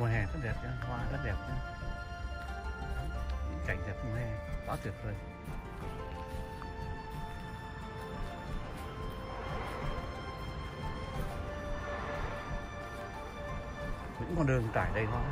mùa hè rất đẹp chứ hoa rất đẹp chứ cảnh đẹp mùa hè, quá tuyệt vời. Những con đường trải đầy hoa.